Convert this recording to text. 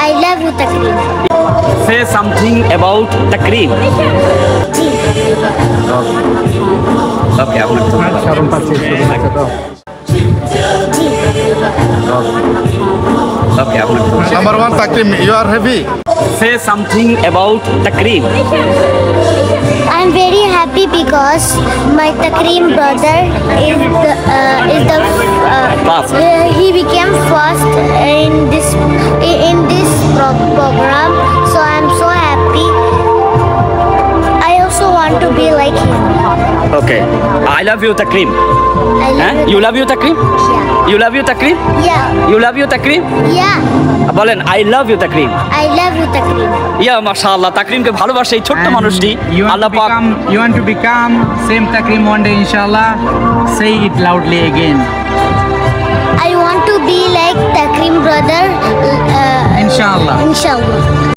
I love Takrim. Say something about Takrim. Okay, I will. Sharon Okay, I will. Number one, Takrim. You are heavy. Say something about Takrim. I'm very happy because my Takrim brother is the, uh, is the uh, he became first in this like him. Okay. I love you Takrim. I love হ্যাঁ you love you Takrim Yeah. You love you Takrim Yeah. You love you Takrim Yeah. বলেন I love you Takrim I love you, Takrim. ইয়া মাশাআল্লাহ তাকরিমকে ভালোবাসে এই ছোট্ট And মানুষটি You want, Allah to পাক become, you want to become same Takrim one day, inshallah. Say it loudly again. I want to be like Takrim brother. Uh, Inshallah. Inshallah.